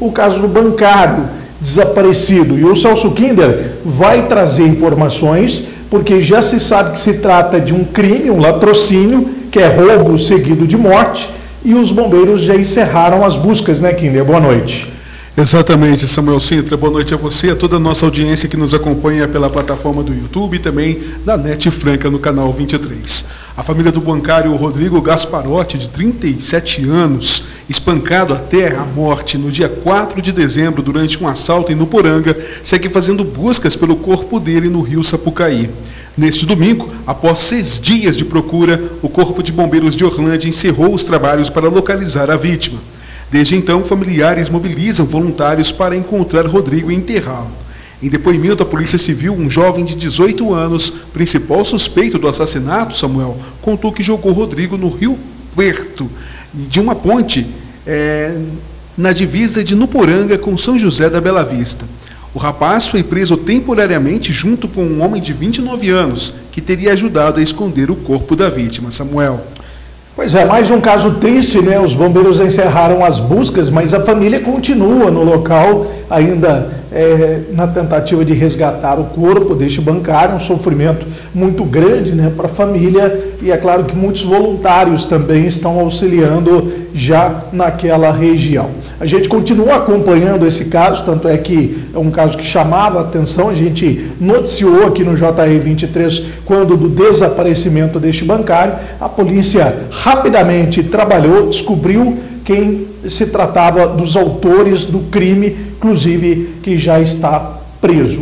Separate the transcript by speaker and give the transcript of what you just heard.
Speaker 1: o caso do bancário desaparecido. E o Celso Kinder vai trazer informações, porque já se sabe que se trata de um crime, um latrocínio, que é roubo seguido de morte, e os bombeiros já encerraram as buscas, né, Kinder? Boa noite.
Speaker 2: Exatamente, Samuel Sintra. Boa noite a você, a toda a nossa audiência que nos acompanha pela plataforma do YouTube e também na Net Franca no canal 23. A família do bancário Rodrigo Gasparotti, de 37 anos, espancado até a morte no dia 4 de dezembro durante um assalto em Nuporanga, segue fazendo buscas pelo corpo dele no rio Sapucaí. Neste domingo, após seis dias de procura, o Corpo de Bombeiros de Orlândia encerrou os trabalhos para localizar a vítima. Desde então, familiares mobilizam voluntários para encontrar Rodrigo e enterrá-lo. Em depoimento à Polícia Civil, um jovem de 18 anos, principal suspeito do assassinato, Samuel, contou que jogou Rodrigo no Rio Puerto, de uma ponte é, na divisa de Nuporanga com São José da Bela Vista. O rapaz foi preso temporariamente junto com um homem de 29 anos, que teria ajudado a esconder o corpo da vítima, Samuel.
Speaker 1: Pois é, mais um caso triste, né? Os bombeiros encerraram as buscas, mas a família continua no local, ainda é, na tentativa de resgatar o corpo deste bancário, um sofrimento muito grande né, para a família, e é claro que muitos voluntários também estão auxiliando já naquela região. A gente continua acompanhando esse caso, tanto é que é um caso que chamava a atenção, a gente noticiou aqui no JR 23 quando do desaparecimento deste bancário, a polícia rapidamente trabalhou, descobriu quem se tratava dos autores do crime, inclusive que já está preso.